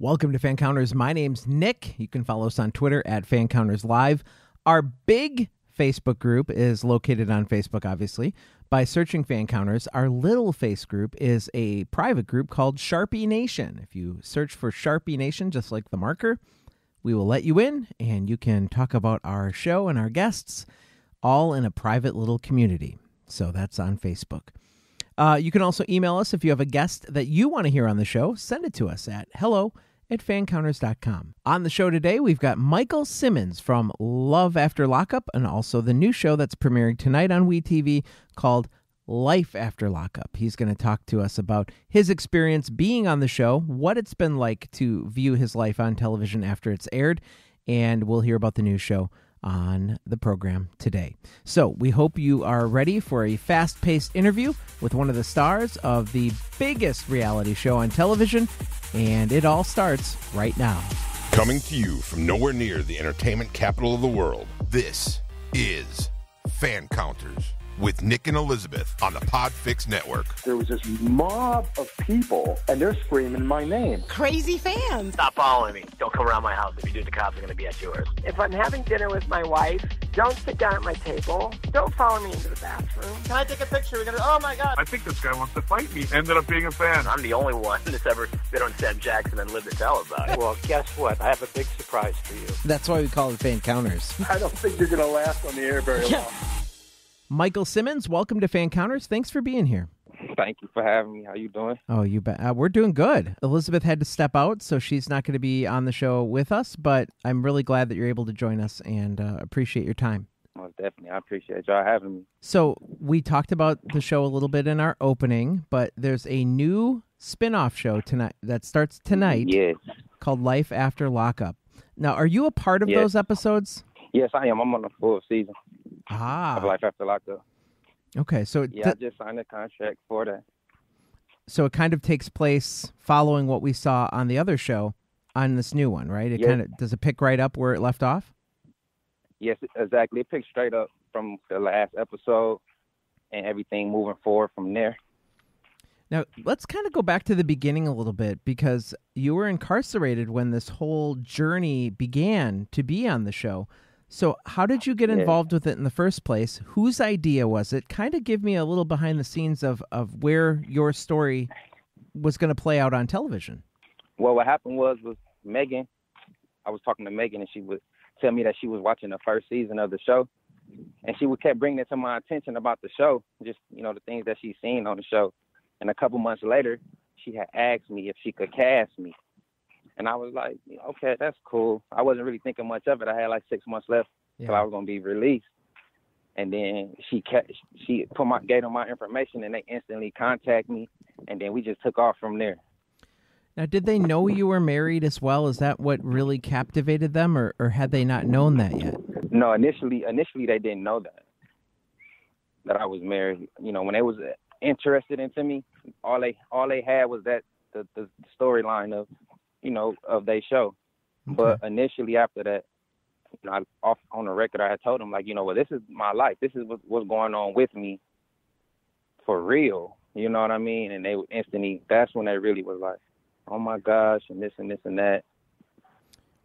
Welcome to Fan Counters. My name's Nick. You can follow us on Twitter at Fan Counters Live. Our big Facebook group is located on Facebook, obviously, by searching Fan Counters. Our little face group is a private group called Sharpie Nation. If you search for Sharpie Nation, just like the marker, we will let you in and you can talk about our show and our guests all in a private little community. So that's on Facebook. Uh, you can also email us if you have a guest that you want to hear on the show. Send it to us at hello at fancounters.com. On the show today, we've got Michael Simmons from Love After Lockup and also the new show that's premiering tonight on WeTV called Life After Lockup. He's going to talk to us about his experience being on the show, what it's been like to view his life on television after it's aired, and we'll hear about the new show on the program today. So we hope you are ready for a fast paced interview with one of the stars of the biggest reality show on television, and it all starts right now. Coming to you from nowhere near the entertainment capital of the world, this is Fan Counters with Nick and Elizabeth on the Podfix Network. There was this mob of people, and they're screaming my name. Crazy fans. Stop following me. Don't come around my house. If you do, the cops are going to be at yours. If I'm having dinner with my wife, don't sit down at my table. Don't follow me into the bathroom. Can I take a picture? We're gonna. Oh my God! I think this guy wants to fight me. Ended up being a fan. I'm the only one that's ever been on Sam Jackson and lived to tell about it. Well, guess what? I have a big surprise for you. That's why we call it Fan Counters. I don't think you're going to last on the air very long. Michael Simmons, welcome to Fan Counters. Thanks for being here. Thank you for having me. How you doing? Oh, you bet. Uh, we're doing good. Elizabeth had to step out, so she's not going to be on the show with us, but I'm really glad that you're able to join us and uh, appreciate your time. Most definitely. I appreciate y'all having me. So, we talked about the show a little bit in our opening, but there's a new spin off show tonight that starts tonight Yes. called Life After Lockup. Now, are you a part of Yes. those episodes? Yes, I am. I'm on the full season of Ah, Life After Lockup. okay. So, it Yeah, I just signed a contract for that. so it kind of takes place following what we saw on the other show on this new one, right? It Yes. kind of does it pick right up where it left off? Yes, exactly. It picks straight up from the last episode and everything moving forward from there. Now, let's kind of go back to the beginning a little bit because you were incarcerated when this whole journey began to be on the show. So, how did you get Yeah. involved with it in the first place? Whose idea was it? Kind of give me a little behind the scenes of, of where your story was going to play out on television. Well, what happened was was Megan. I was talking to Megan, and she would tell me that she was watching the first season of the show, and she would kept bringing it to my attention about the show, just you know the things that she's seen on the show. And a couple months later, she had asked me if she could cast me, and I was like, okay, that's cool. I wasn't really thinking much of it. I had like six months left till I was gonna be released. And then she ca- she put my gave them my information, and they instantly contact me, and then we just took off from there. Now, did they know you were married as well? Is that what really captivated them, or, or had they not known that yet? No, initially, initially they didn't know that that I was married. You know, when they was uh, interested into me, all they all they had was that the the storyline of, you know, of their show. But initially, after that, you know, I, off on the record, I had told them like, you know, well, this is my life. This is what, what's going on with me, for real. You know what I mean? And they would instantly. That's when they really was like, oh my gosh, and this and this and that.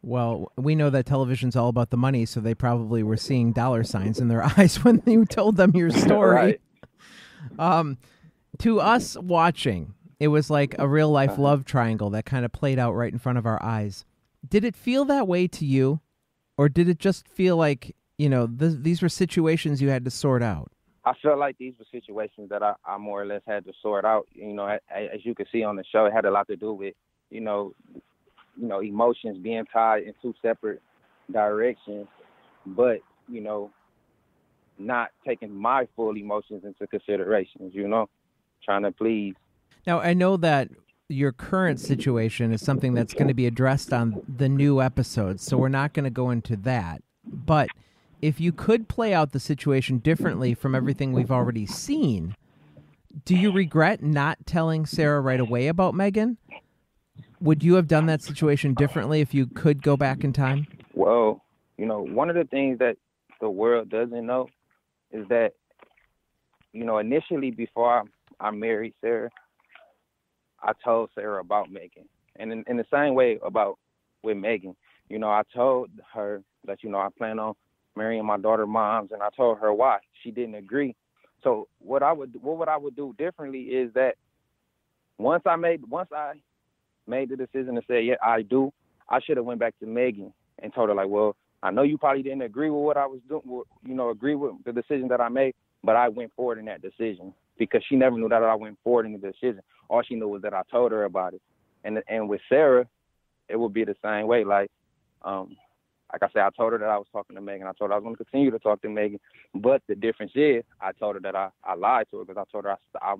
Well, we know that television's all about the money, so they probably were seeing dollar signs in their eyes when you told them your story. Right. Um, to us watching, it was like a real life uh-huh. love triangle that kind of played out right in front of our eyes. Did it feel that way to you, or did it just feel like you know th- these were situations you had to sort out? I felt like these were situations that I, I more or less had to sort out. You know, as, as you can see on the show, it had a lot to do with, you know, you know, emotions being tied in two separate directions, but you know, not taking my full emotions into consideration. You know, trying to please. Now, I know that your current situation is something that's going to be addressed on the new episodes, so we're not going to go into that. But if you could play out the situation differently from everything we've already seen, do you regret not telling Sarah right away about Megan? Would you have done that situation differently if you could go back in time? Well, you know, one of the things that the world doesn't know is that, you know, initially before I, I married Sarah, I told Sarah about Megan. And in, in the same way about with Megan, you know, I told her that you know I plan on marrying my daughter moms, and I told her why. She didn't agree. So what I would what would I would do differently is that once I made once I made the decision to say yeah I do, I should have went back to Megan and told her like, well, I know you probably didn't agree with what I was doing, you know, agree with the decision that I made, but I went forward in that decision because she never knew that I went forward in the decision. All she knew was that I told her about it. And and with Sarah, it would be the same way. Like, um, like I said, I told her that I was talking to Megan. I told her I was going to continue to talk to Megan. But the difference is, I told her that I, I lied to her because I told her I, I,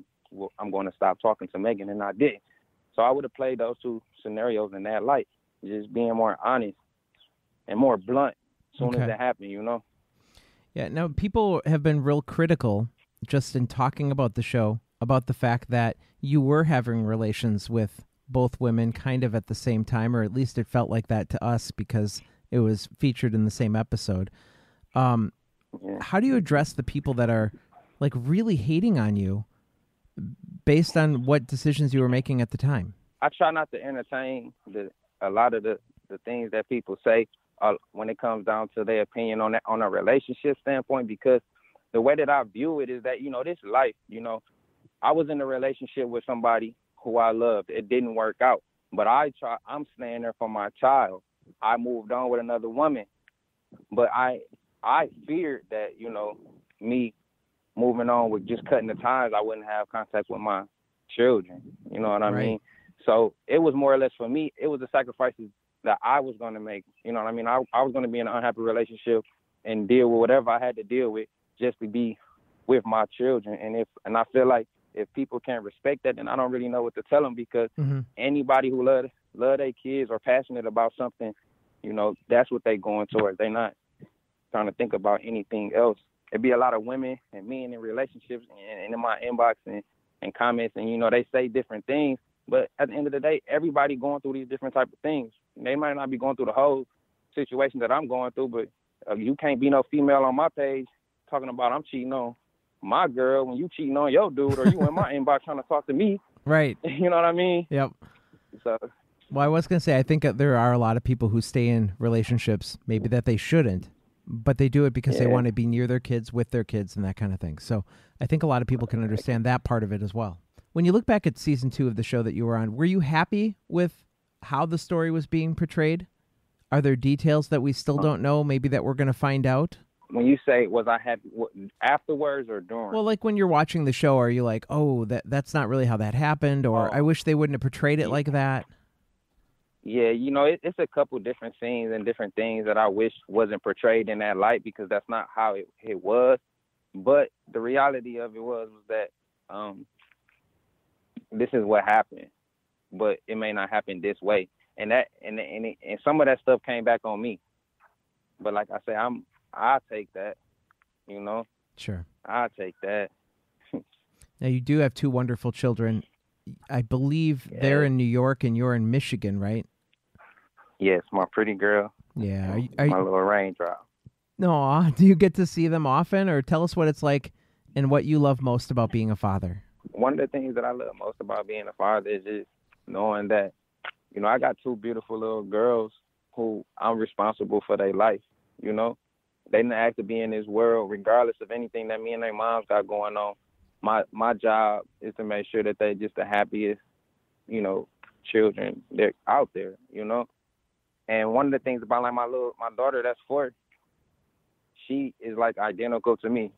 I'm going to stop talking to Megan, and I did. So I would have played those two scenarios in that light, just being more honest and more blunt as soon Okay. as it happened, you know? Yeah, now people have been real critical just in talking about the show about the fact that you were having relations with both women kind of at the same time, or at least it felt like that to us because it was featured in the same episode. Um, Yeah. How do you address the people that are like really hating on you based on what decisions you were making at the time? I try not to entertain the a lot of the the things that people say uh, when it comes down to their opinion on that on a relationship standpoint because the way that I view it is that you know this life you know I was in a relationship with somebody who I loved. It didn't work out. But I try I'm staying there for my child. I moved on with another woman. But I I feared that you know me moving on with just cutting the ties I wouldn't have contact with my children. You know what I Right. mean? So it was more or less for me, it was the sacrifices that I was going to make. You know what I mean? I, I was going to be in an unhappy relationship and deal with whatever I had to deal with just to be with my children. And if and I feel like if people can't respect that, then I don't really know what to tell them because Mm-hmm. anybody who love love their kids or passionate about something, you know, that's what they going towards. They not trying to think about anything else. It'd be a lot of women and men in relationships and, and in my inbox and, and comments and you know they say different things, but at the end of the day, everybody going through these different type of things. They might not be going through the whole situation that I'm going through, but uh, you can't be no female on my page talking about I'm cheating on my girl when you cheating on your dude or you in my inbox trying to talk to me. Right. You know what I mean? Yep. So Well, I was going to say, I think that there are a lot of people who stay in relationships, maybe that they shouldn't, but they do it because they want to be near their kids, with their kids, and that kind of thing. So I think a lot of people can understand that part of it as well. When you look back at season two of the show that you were on, were you happy with how the story was being portrayed? Are there details that we still uh. don't know, maybe that we're going to find out? When you say was I happy what, afterwards or during? Well, like when you're watching the show, are you like, oh, that that's not really how that happened, or Oh. I wish they wouldn't have portrayed it like that? Yeah, you know, it, it's a couple different scenes and different things that I wish wasn't portrayed in that light because that's not how it, it was. But the reality of it was was that um, this is what happened, but it may not happen this way, and that and and, it, and some of that stuff came back on me. But like I say, I'm I take that, you know, Sure. I take that. Now you do have two wonderful children. I believe they're in New York and you're in Michigan, right? Yes, my pretty girl, Yeah. Are you, are my you, little raindrop. no, uh, do you get to see them often, or tell us what it's like and what you love most about being a father? one of the things that I love most about being a father is just knowing that, you know, I got two beautiful little girls who I'm responsible for their life. You know, they didn't ask to be in this world, regardless of anything that me and their moms got going on. My my job is to make sure that they're just the happiest, you know, children that out there. You know, and one of the things about like my little my daughter that's four, she is like identical to me.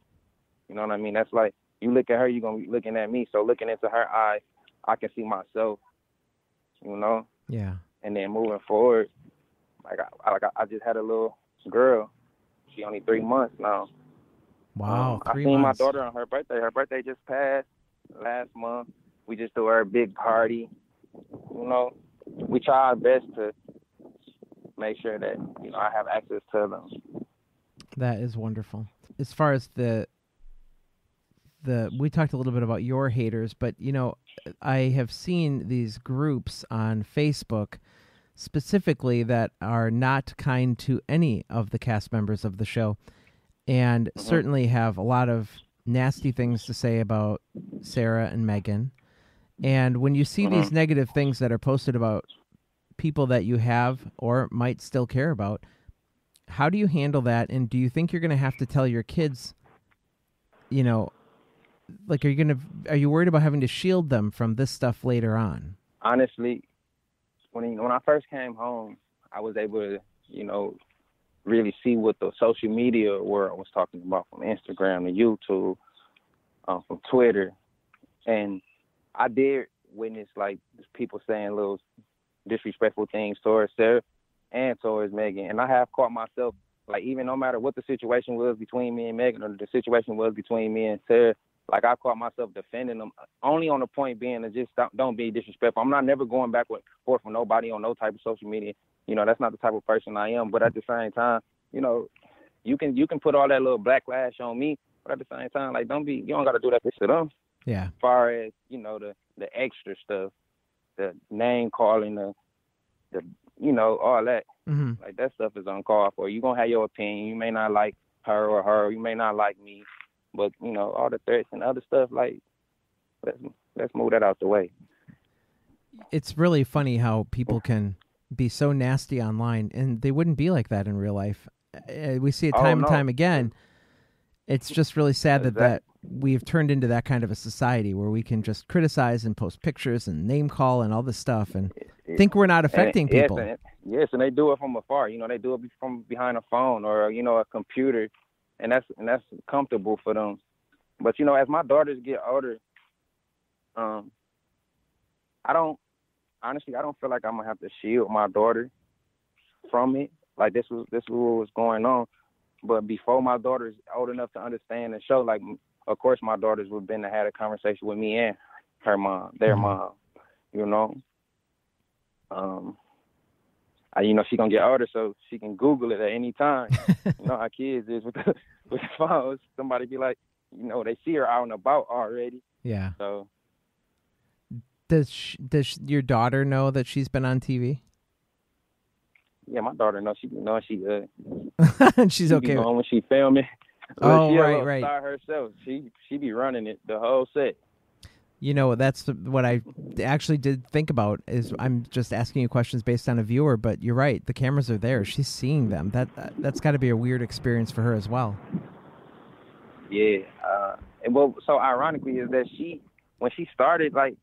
You know what I mean? That's like you look at her, you're gonna be looking at me. So looking into her eyes, I can see myself. You know, Yeah. and then moving forward, like I like I just had a little girl. She only three months now. Wow. Um, I seen months. my daughter on her birthday. Her birthday just passed last month. We just threw her a big party. You know, we try our best to make sure that you know I have access to them. That is wonderful. As far as the the we talked a little bit about your haters, but you know, I have seen these groups on Facebook specifically that are not kind to any of the cast members of the show and uh-huh. certainly have a lot of nasty things to say about Sarah and Megan. And when you see these uh-huh. negative things that are posted about people that you have or might still care about. How do you handle that? And do you think you're going to have to tell your kids, you know, like, are you going to, are you worried about having to shield them from this stuff later on? Honestly, when when I first came home, I was able to, you know, really see what the social media world was talking about from Instagram to YouTube, um, from Twitter, and I did witness like people saying little disrespectful things towards Sarah and towards Megan, and I have caught myself like even no matter what the situation was between me and Megan or the situation was between me and Sarah, like I caught myself defending them only on the point being to just don't, don't be disrespectful. I'm not never going back and forth for nobody on no type of social media. You know, that's not the type of person I am. But at the same time, you know, you can you can put all that little backlash on me, but at the same time, like don't be you don't gotta do that to them. Yeah. As far as, you know, the the extra stuff, the name calling, the the you know, all that. Mm-hmm. Like that stuff is uncalled for. You're gonna have your opinion. You may not like her or her, you may not like me. But, you know, all the threats and other stuff, like let's let's move that out the way. It's really funny how people can be so nasty online and they wouldn't be like that in real life. Uh, we see it Oh, time and time again. It's just really sad that, that we've turned into that kind of a society where we can just criticize and post pictures and name call and all this stuff and think we're not affecting And- yes, people. and- Yes, and they do it from afar. You know, they do it from behind a phone or you know a computer, and that's and that's comfortable for them. But you know, as my daughters get older, um, I don't honestly I don't feel like I'm gonna have to shield my daughter from it. Like this was this was what was going on. But before my daughter's old enough to understand and show, like of course my daughters would have been to had a conversation with me and her mom, their Mhm. mom. You know. Um I, you know, she gonna get older, so she can Google it at any time. you know how kids is with the with the phones. Somebody be like, you know, they see her out and about already. yeah. So Does sh- does your daughter know that she's been on TV? yeah, my daughter knows she knowing she and she's She okay. be with- when she filming. Oh, she right, right. Star herself. She she be running it the whole set. You know, that's what I actually did think about. Is I'm just asking you questions based on a viewer, but you're right. The cameras are there. She's seeing them. That that's got to be a weird experience for her as well. Yeah. Uh, and what so ironically is that she when she started like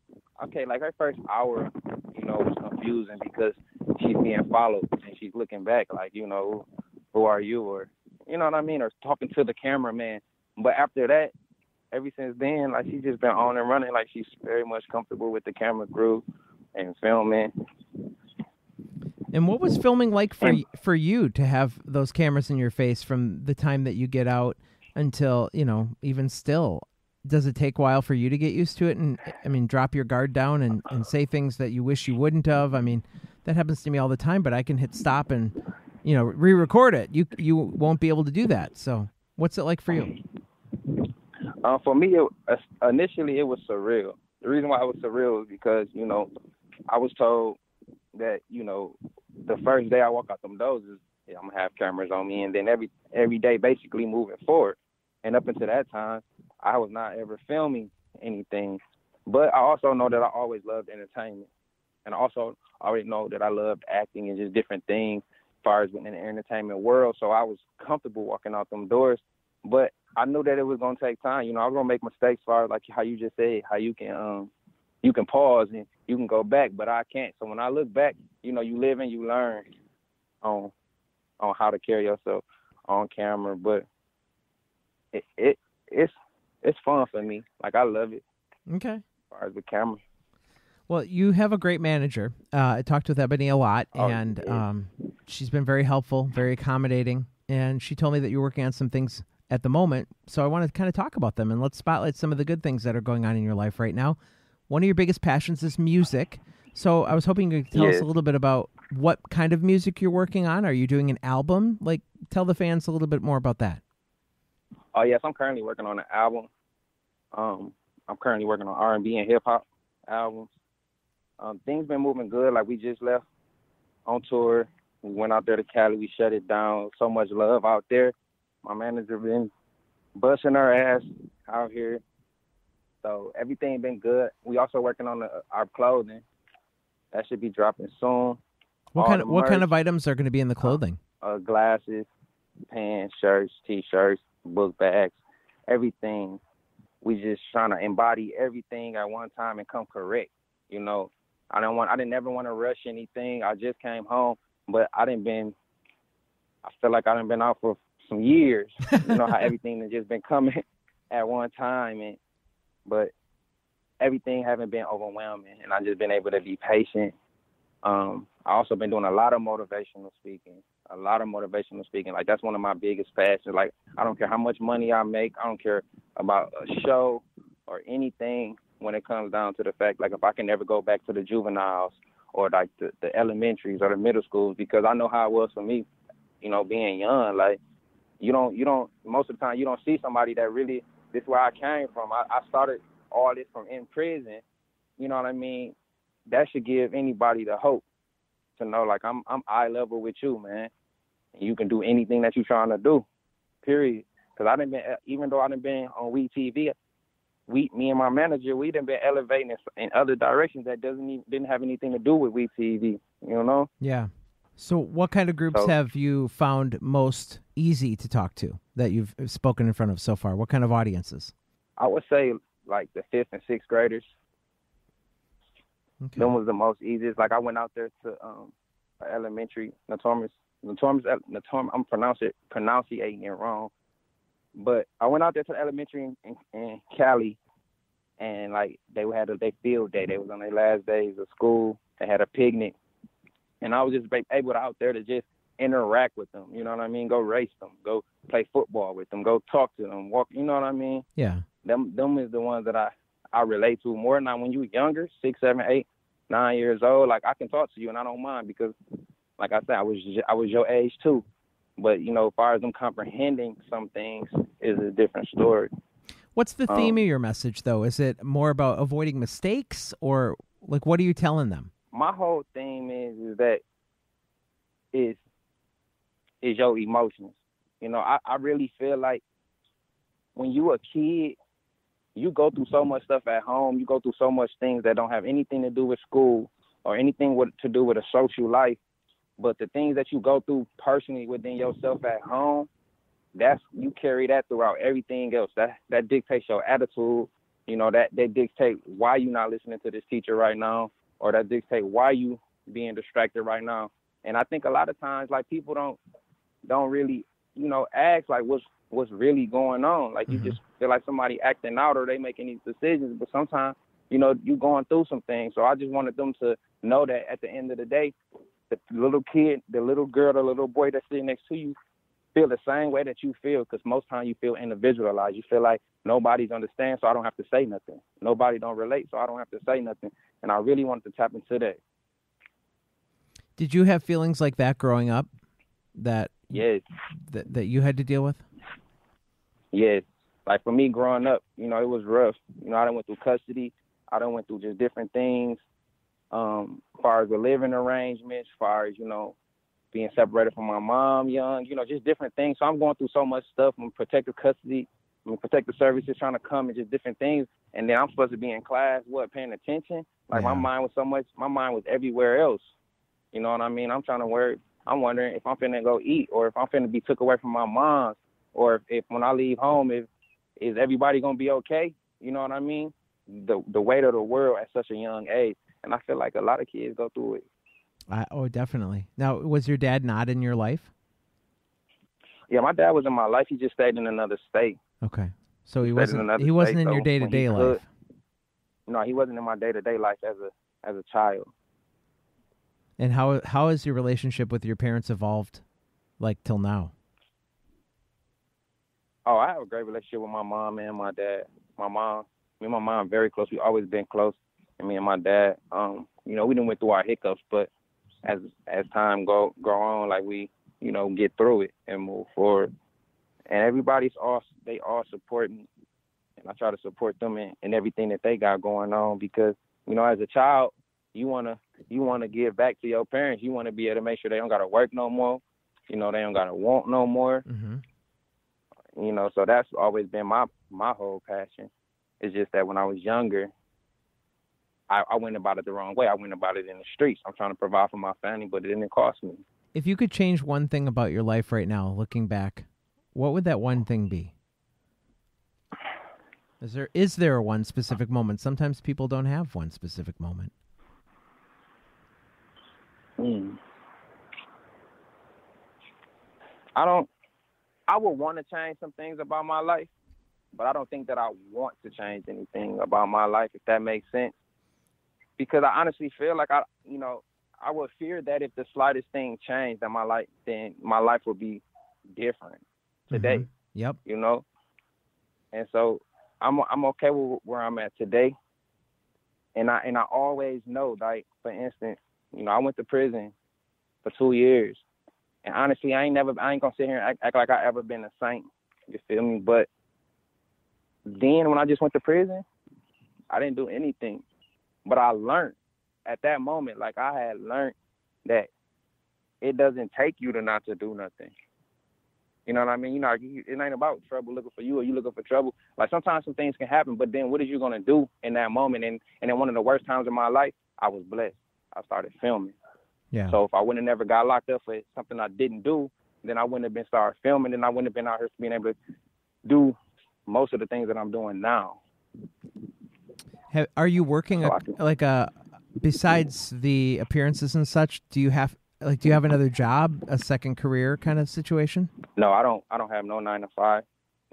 okay like her first hour you know was confusing because she's being followed and she's looking back like you know who are you or you know what I mean or talking to the cameraman. But after that, ever since then like she's just been on and running like she's very much comfortable with the camera crew and filming. And what was filming like for And- for you to have those cameras in your face from the time that you get out until you know even still? Does it take a while for you to get used to it? And I mean, drop your guard down and, and say things that you wish you wouldn't have. I mean, that happens to me all the time. But I can hit stop and you know re-record it. You you won't be able to do that. So what's it like for you? Uh, for me, it, initially it was surreal. The reason why it was surreal is because you know I was told that you know the first day I walk out them doors is yeah, I'm gonna have cameras on me, and then every every day basically moving forward. And up until that time, I was not ever filming anything. But I also know that I always loved entertainment, and I also already know that I loved acting and just different things as far as within the entertainment world. So I was comfortable walking out them doors. But I knew that it was gonna take time. You know, I was gonna make mistakes far like how you just said, how you can um you can pause and you can go back, but I can't. So when I look back, you know, you live and you learn on on how to carry yourself on camera. But it, it it's it's fun for me. Like I love it Okay. as far as the camera. Well, you have a great manager. Uh, I talked with Ebony a lot, Oh, and yeah. um, she's been very helpful, very accommodating. And she told me that you're working on some things at the moment. So I want to kind of talk about them and let's spotlight some of the good things that are going on in your life right now. One of your biggest passions is music. So I was hoping you could tell us a little bit about what kind of music you're working on. Are you doing an album? Like, tell the fans a little bit more about that. Oh yes, I'm currently working on an album. Um, I'm currently working on R and B and hip hop albums. Um, things been moving good. Like we just left on tour. We went out there to Cali. We shut it down. So much love out there. My manager been busting her ass out here. So everything been good. We also working on the, our clothing. That should be dropping soon. What all kind of what kind of items are going to be in the clothing? uh, glasses, pants, shirts, t-shirts, book bags, everything. We just trying to embody everything at one time and come correct. You know, I don't want. I didn't ever want to rush anything. I just came home, but I didn't been. I feel like I done been out for some years. you know how everything has just been coming at one time, and but everything haven't been overwhelming, and I've just been able to be patient. Um, I also been doing a lot of motivational speaking, a lot of motivational speaking. Like that's one of my biggest passions. Like I don't care how much money I make, I don't care about a show or anything when it comes down to the fact like if I can never go back to the juveniles or like the, the elementaries or the middle schools because I know how it was for me, you know, being young. Like you don't you don't most of the time you don't see somebody that really this is where I came from. I, I started all this from in prison. You know what I mean? That should give anybody the hope to know like I'm I'm eye level with you, man. You can do anything that you're trying to do. Period. Because I didn't been uh, even though I didn't been on We TV, we me and my manager we done been elevating in, in other directions that doesn't even didn't have anything to do with We TV. You know? Yeah. So, what kind of groups So- have you found most easy to talk to that you've spoken in front of so far? What kind of audiences? I would say like the fifth and sixth graders. Okay. Them was the most easiest. Like I went out there to um elementary Notorious Notorious Notorious I'm pronouncing it pronunciating it wrong. But I went out there to the elementary in, in, in Cali and like they had a they field day. They was on their last days of school. They had a picnic. And I was just able to out there to just interact with them. You know what I mean? Go race them, go play football with them, go talk to them, walk you know what I mean? Yeah. them them is the ones that I I relate to more. Now when you were younger, six, seven, eight, nine years old, like I can talk to you and I don't mind because, like I said, I was I was your age too. But you know, as far as them comprehending some things is a different story. What's the theme Um, of your message, though? Is it more about avoiding mistakes, or like what are you telling them? My whole theme is is that is is your emotions. You know, I, I really feel like when you a kid, you go through so much stuff at home. You go through so much things that don't have anything to do with school or anything with, to do with a social life. But the things that you go through personally within yourself at home, that's you carry that throughout everything else. That that dictates your attitude. You know that that dictate why you're not listening to this teacher right now, or that dictate why you being distracted right now. And I think a lot of times like people don't don't really you know ask like what's what's really going on. Like you Mhm. just feel like somebody acting out or they making these decisions, but sometimes you know you going through some things. So I just wanted them to know that at the end of the day, the little kid, the little girl, the little boy that's sitting next to you feel the same way that you feel because most time you feel individualized. You feel like nobody's understand, so I don't have to say nothing. Nobody don't relate, so I don't have to say nothing. And I really wanted to tap into that. Did you have feelings like that growing up? That Yes, that, that you had to deal with? yes. Like for me growing up, you know, it was rough. You know, I done went through custody. I done went through just different things. Um, as far as the living arrangements, as far as, you know, being separated from my mom young, you know, just different things. So I'm going through so much stuff. I'm protective custody, I mean, protective services trying to come and just different things. And then I'm supposed to be in class, what, paying attention? Like my mind was so much, my mind was everywhere else. You know what I mean? I'm trying to worry. I'm wondering if I'm finna go eat or if I'm finna be took away from my mom or if, if when I leave home, if is everybody gonna be okay? You know what I mean? The the weight of the world at such a young age, and I feel like a lot of kids go through it. I, oh, definitely. Now, was your dad not in your life? Yeah, my dad was in my life. He just stayed in another state. Okay, so he in wasn't. He wasn't state, in your day to he day could- life. No, he wasn't in my day to day life as a as a child. And how how has your relationship with your parents evolved, like till now? Oh, I have a great relationship with my mom and my dad. My mom, me and my mom, very close. We always been close. And me and my dad, um, you know, we didn't went through our hiccups, but as as time go go on, like we, you know, get through it and move forward. And everybody's all they all support me, and I try to support them in, in everything that they got going on because you know, as a child, you wanna you wanna give back to your parents. You wanna be able to make sure they don't gotta work no more. You know, they don't gotta want no more Mm-hmm. you know so that's always been my my whole passion it's just that when i was younger I, I went about it the wrong way. I went about it in the streets. I'm trying to provide for my family, but it didn't cost me. If you could change one thing about your life right now, looking back, what would that one thing be? Is there is there one specific moment? Sometimes people don't have one specific moment. Hmm. I don't. I would want to change some things about my life, but I don't think that I want to change anything about my life. If that makes sense, because I honestly feel like I, you know, I would fear that if the slightest thing changed, that my life, then my life would be different today. Mhm. Yep. You know, and so I'm I'm okay with where I'm at today, and I and I always know, like for instance, you know, I went to prison for two years, and honestly, I ain't never, I ain't gonna sit here and act, act like I ever been a saint. You feel me? But then when I just went to prison, I didn't do anything, but I learned at that moment, like I had learned that it doesn't take you to not to do nothing. You know what I mean? You know, it ain't about trouble looking for you or you looking for trouble. Like sometimes some things can happen, but then what are you gonna do in that moment? And and in one of the worst times of my life, I was blessed. I started filming. Yeah. So if I wouldn't have never got locked up for something I didn't do, then I wouldn't have been started filming, and I wouldn't have been out here being able to do most of the things that I'm doing now. Ha are you working a, like a besides the appearances and such? Do you have like do you have another job, a second career kind of situation? No, I don't. I don't have no nine to five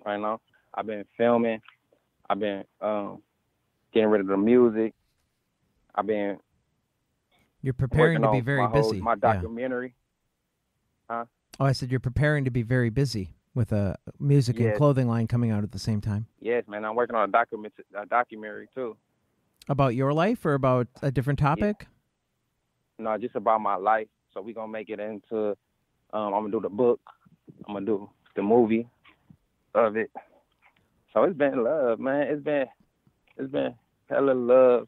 right now. I've been filming. I've been um, getting rid of the music. I've been You're preparing to be very my whole- busy. my Yeah. documentary. Oh, I said you're preparing to be very busy with a music and clothing line coming out at the same time. Yes, man. I'm working on a document, a documentary too. About your life or about a different topic? No, just about my life. So we're gonna make it into. Um, I'm gonna do the book. I'm gonna do the movie of it. So it's been love, man. It's been, it's been hella love,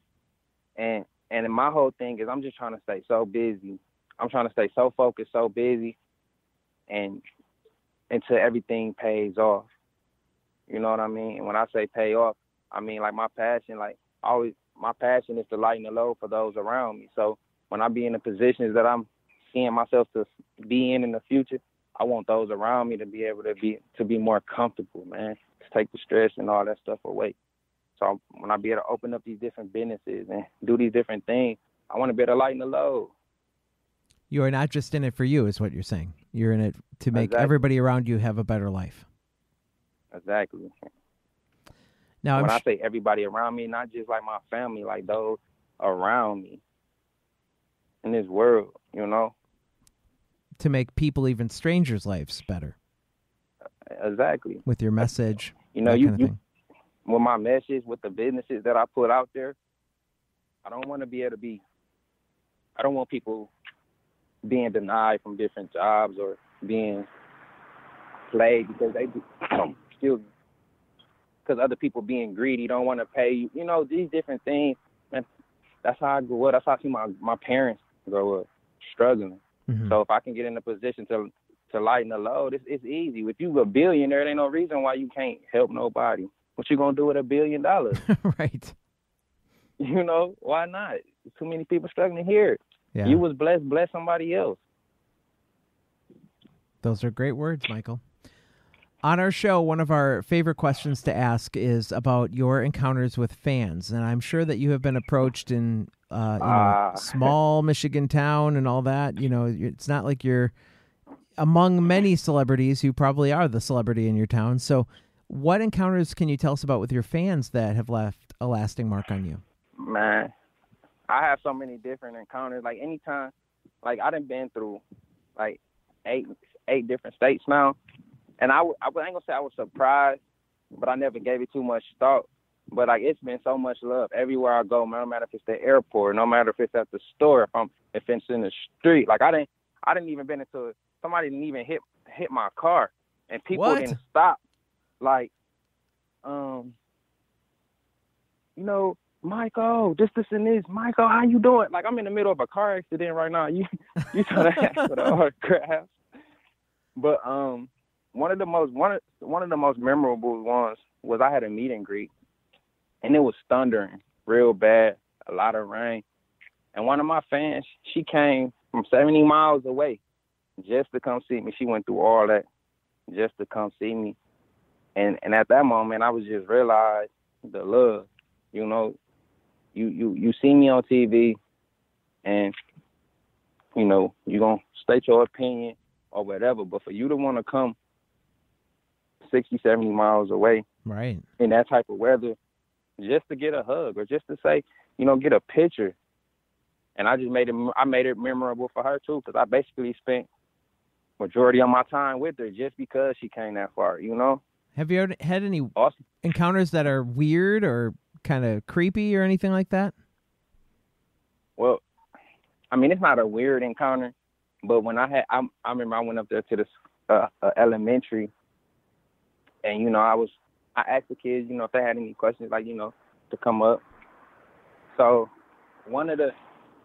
and and my whole thing is I'm just trying to stay so busy. I'm trying to stay so focused, so busy, and until everything pays off. You know what I mean? And when I say pay off, I mean like my passion. Like always, my passion is to lighten the load for those around me. So when I be in the positions that I'm seeing myself to be in in the future, I want those around me to be able to be to be more comfortable, man. To take the stress and all that stuff away. So when I be able to open up these different businesses and do these different things, I want to be able to lighten the load. You are not just in it for you, is what you're saying. You're in it to make Exactly. everybody around you have a better life. Exactly. Now, I'm when I say everybody around me, not just like my family, like those around me in this world, you know. to make people, even strangers' lives better Exactly. with your message. You know, that you, kind of you with my message, with the businesses that I put out there, I don't want to be able to be. I don't want people being denied from different jobs or being played because they, do- excuse me, because other people being greedy don't want to pay you. You know, these different things. And that's how I grew up. That's how I see my my parents grow up struggling. Mhm. So if I can get in a position to to lighten the load, it's it's easy. If you a billionaire, there ain't no reason why you can't help nobody. What you gonna do with a billion dollars? right. you know, why not? Too many people struggling here. Yeah. You was blessed, bless somebody else. Those are great words, Michael. On our show, one of our favorite questions to ask is about your encounters with fans, and I'm sure that you have been approached in uh, you know, Ah. small Michigan town and all that. You know, it's not like you're among many celebrities. You probably are the celebrity in your town. So, what encounters can you tell us about with your fans that have left a lasting mark on you? Man, I have so many different encounters. Like anytime, like I done been through like eight eight different states now, and I, I ain't gonna say I was surprised, but I never gave it too much thought. But like it's been so much love everywhere I go. No matter if it's the airport, no matter if it's at the store, if I'm if it's in the street. Like I didn't I didn't even been into somebody didn't even hit hit my car, and people What? didn't stop. Like, um, you know, Michael, this, this, and this. Michael, how you doing? Like I'm in the middle of a car accident right now. You you trying to ask for the autograph? But um, one of the most one of one of the most memorable ones was I had a meet and greet, and it was thundering real bad. a lot of rain. And one of my fans, she came from 70 miles away just to come see me. She went through all that just to come see me. And and at that moment, I was just realized the love. You know, you you you see me on TV, and you know you gonna state your opinion or whatever. But for you to want to come 60, 70 miles away Right. in that type of weather just to get a hug or just to say, you know, get a picture. And I just made it. I made it memorable for her too, because I basically spent majority of my time with her just because she came that far. You know, Have you ever had any awesome. encounters that are weird or kind of creepy or anything like that? Well, I mean, it's not a weird encounter, but when I had, I, I remember I went up there to this uh, uh, elementary, and you know, I was, I asked the kids, you know, if they had any questions, like you know, to come up. So, one of the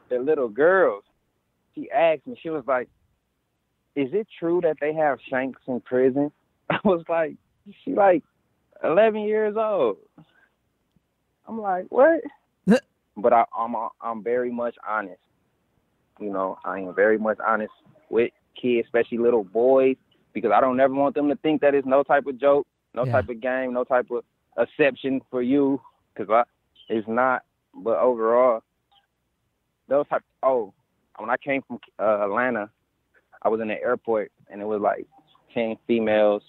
the little girls, she asked me, she was like, "Is it true that they have shanks in prison?" I was like, "She like 11 years old." I'm like, "What?" but I, I'm I'm very much honest. You know, I am very much honest with kids, especially little boys, because I don't ever want them to think that it's no type of joke, no Yeah. type of game, no type of exception for you, because I it's not. But overall, those type. Oh, when I came from uh, Atlanta, I was in the airport, and it was like ten females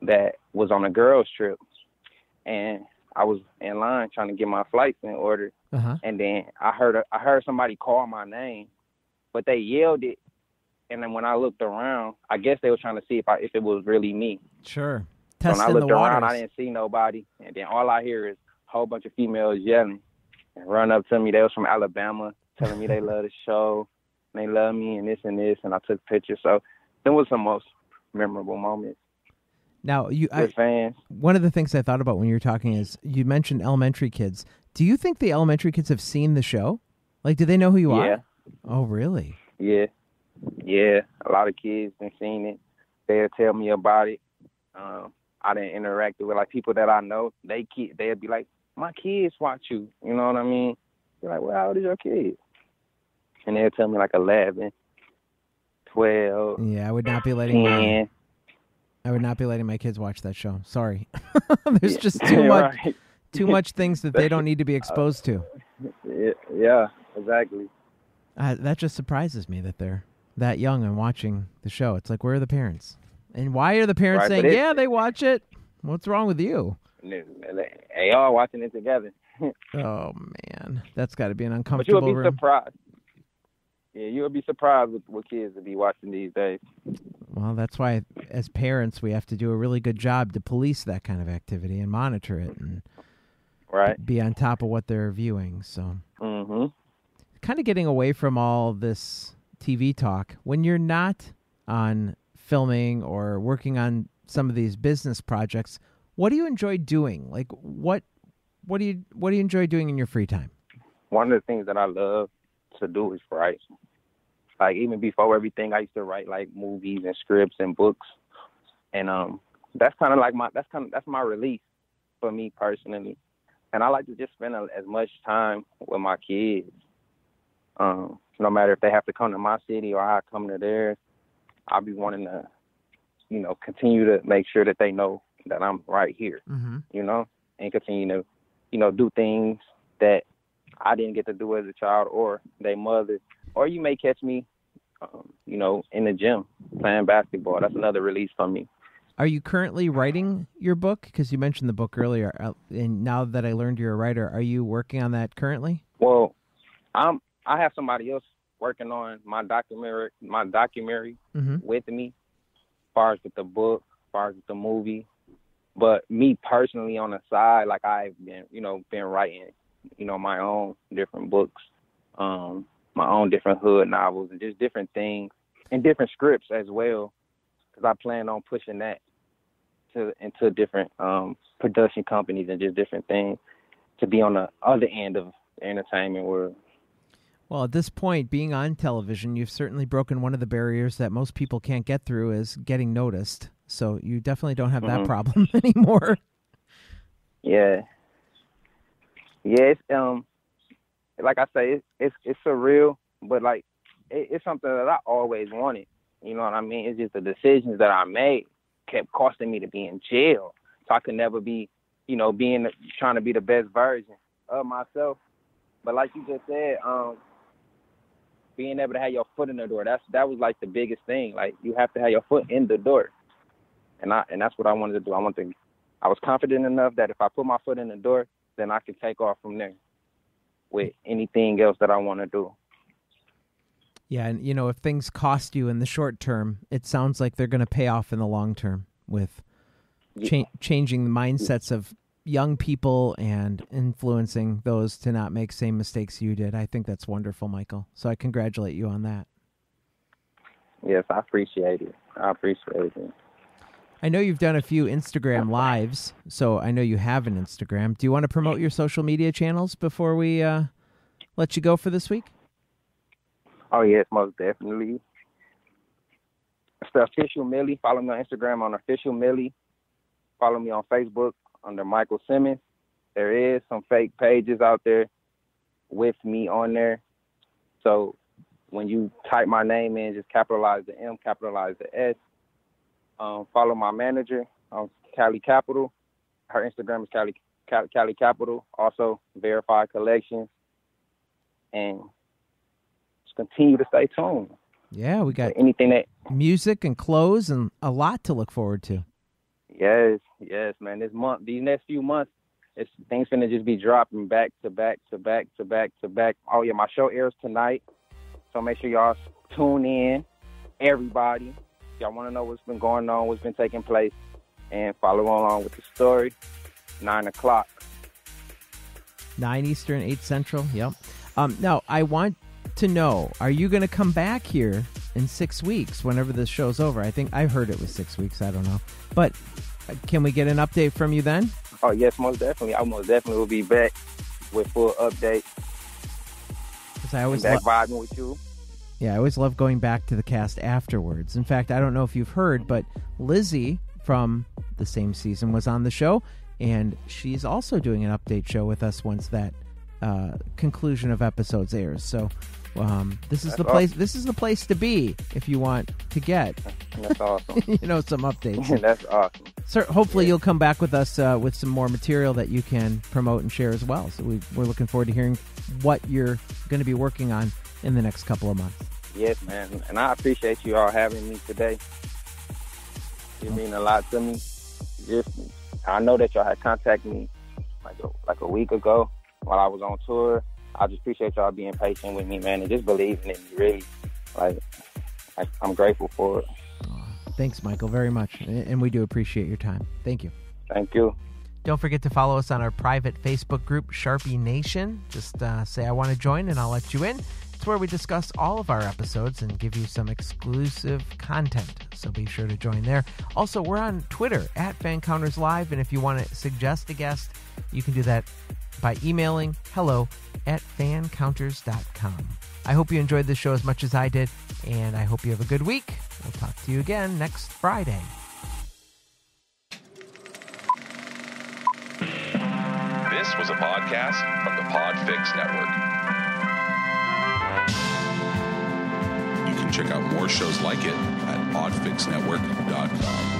that was on a girls trip, and I was in line trying to get my flights in order, Uh huh. and then I heard a, I heard somebody call my name, but they yelled it, and then when I looked around, I guess they were trying to see if I if it was really me. Sure. So when I looked around, waters. I didn't see nobody, and then all I hear is a whole bunch of females yelling and run up to me. They was from Alabama, telling me they love the show, and they love me, and this and this, and I took pictures. So that was the most memorable moment. Now, you, I, one of the things I thought about when you were talking is you mentioned elementary kids. Do you think the elementary kids have seen the show? Like, do they know who you Yeah. are? Oh, really? Yeah, yeah. A lot of kids been seeing it. They'll tell me about it. Um, I didn't interact with like people that I know. They kid, they'll be like, "My kids watch you." You know what I mean? You're like, "Well, how old is your kid?" And they'll tell me like 11, 12, Yeah, I would not be letting my, I would not be letting my kids watch that show. Sorry. There's Yeah. just too much Right. too much things that they don't need to be exposed to. Yeah, yeah, exactly. Uh, that just surprises me that they're that young and watching the show. It's like, where are the parents? And why are the parents Right, saying, it- "Yeah, they watch it"? What's wrong with you? They, all watching it together. Oh man, that's got to be an uncomfortable. But you'll be room. surprised. Yeah, you'll be surprised with what kids will be watching these days. Well, that's why, as parents, we have to do a really good job to police that kind of activity and monitor it and Right. be on top of what they're viewing. So, Mm-hmm. kind of getting away from all this TV talk. When you're not on filming or working on some of these business projects, what do you enjoy doing? Like, what what do you what do you enjoy doing in your free time? one of the things that I love to do is write. Like even before everything, I used to write like movies and scripts and books, and um, that's kind of like my that's kind of that's my release for me personally. And I like to just spend a, as much time with my kids. Um, no matter if they have to come to my city or I come to theirs, I'll be wanting to, you know, continue to make sure that they know that I'm right here Mm-hmm. you know, and continue to, you know, do things that I didn't get to do as a child or their mother. Or you may catch me, um, you know, in the gym playing basketball. That's another release for me. Are you currently writing your book? Because you mentioned the book earlier, uh, and now that I learned you're a writer, are you working on that currently? Well, I'm I have somebody else working on my documentary my documentary Mm-hmm. with me, as far as with the book, as far as with the movie. But me personally on the side, like I've been, you know, been writing, you know, my own different books, um, my own different hood novels and just different things and different scripts as well. Because I plan on pushing that to into different um, production companies and just different things to be on the other end of the entertainment world. Well, at this point, being on television, you've certainly broken one of the barriers that most people can't get through is getting noticed. So you definitely don't have that Mhm. problem anymore. Yeah. Yeah, it's, um, like I say, it's it's, it's surreal, but like it, it's something that I always wanted. You know what I mean? It's just the decisions that I made kept costing me to be in jail, so I could never be, you know, being trying to be the best version of myself. But like you just said, um, being able to have your foot in the door, that's that was like the biggest thing. Like you have to have your foot in the door, and I and that's what I wanted to do. I wanted to, I was confident enough that if I put my foot in the door, then I could take off from there with anything else that I want to do. Yeah, and you know, if things cost you in the short term, it sounds like they're going to pay off in the long term with cha- changing the mindsets of young people and influencing those to not make same mistakes you did. I think that's wonderful, Michael. So I congratulate you on that. Yes, I appreciate it. I appreciate it. I know you've done a few Instagram lives, so I know you have an Instagram. Do you want to promote your social media channels before we uh, let you go for this week? Oh yes, most definitely. It's the official Millie. Follow me on Instagram on official Millie. Follow me on Facebook under Michael Simmons. There is some fake pages out there with me on there. So when you type my name in, just capitalize the M, capitalize the S. Um, follow my manager on Cali Capital. Her Instagram is Cali Cali Capital. Also verify collections. And just continue to stay tuned. Yeah, we got anything that music and clothes and a lot to look forward to. Yes, yes, man. This month, these next few months, it's things gonna just be dropping back to back to back to back to back. Oh yeah, my show airs tonight, so make sure y'all tune in. Everybody, y'all want to know what's been going on, what's been taking place, and follow along with the story. Nine o'clock. Nine Eastern, eight Central. Yep. Um, now I want to know: Are you going to come back here in six weeks, whenever this show's over? I think I heard it was six weeks. I don't know, but uh, can we get an update from you then? Oh yes, most definitely. I most definitely will be back with full update. Because I always back lo- vibing with you. Yeah, I always love going back to the cast afterwards. In fact, I don't know if you've heard, but Lizzie from the same season was on the show, and she's also doing an update show with us once that uh, conclusion of episodes airs. So um, this is That's the place. This is the place to be if you want to get. That's awesome. you know some updates. That's awesome. Sir, hopefully yeah. you'll come back with us uh, with some more material that you can promote and share as well. So we, we're looking forward to hearing what you're going to be working on in the next couple of months. Yes, man, and I appreciate you all having me today. You mean a lot to me. Just, I know that y'all had contacted me like a, like a week ago while I was on tour. I just appreciate y'all being patient with me, man, and just believing in me. Really, like I, I'm grateful for it. Thanks, Michael, very much, and we do appreciate your time. Thank you. Thank you. Don't forget to follow us on our private Facebook group, Sharpie Nation. Just uh, say I want to join, and I'll let you in. It's where we discuss all of our episodes and give you some exclusive content. So be sure to join there. Also, we're on Twitter at Fan Counters Live, and if you want to suggest a guest, you can do that by emailing hello at fancounters.com. I hope you enjoyed this show as much as I did, and I hope you have a good week. We'll talk to you again next Friday. This was a podcast from the Podfix Network. You can check out more shows like it at podfixnetwork.com.